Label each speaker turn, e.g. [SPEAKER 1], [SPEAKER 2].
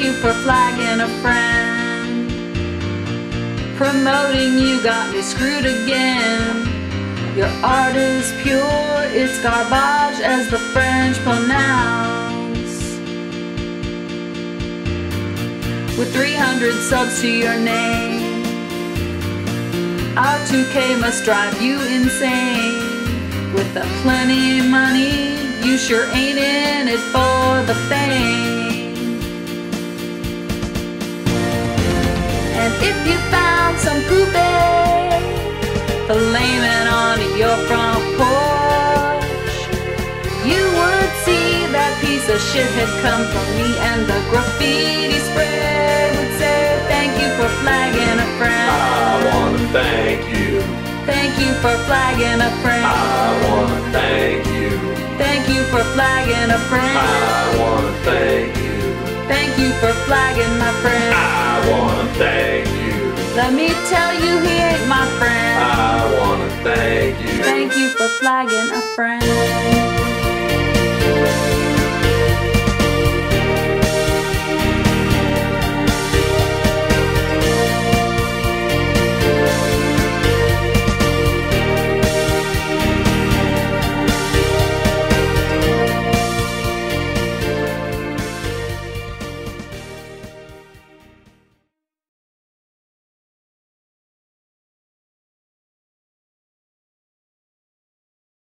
[SPEAKER 1] You for flagging a friend. Promoting you got me screwed again. Your art is pure, it's garbage as the French pronounce. With 300 subs to your name, our 2K must drive you insane. With the plenty money, you sure ain't in it for the fame. And if you found some coupe flaming on your front porch, you would see that piece of shit had come from me, and the graffiti spray would say, Thank you for flagging a friend.
[SPEAKER 2] I wanna thank you.
[SPEAKER 1] Thank you for flagging a friend.
[SPEAKER 2] I wanna thank you.
[SPEAKER 1] Thank you for flagging a friend.
[SPEAKER 2] I wanna thank you.
[SPEAKER 1] Thank you for flagging my friend.
[SPEAKER 2] I wanna thank you.
[SPEAKER 1] Let me tell you, he ain't my friend.
[SPEAKER 2] I wanna thank you.
[SPEAKER 1] Thank you for flagging a friend.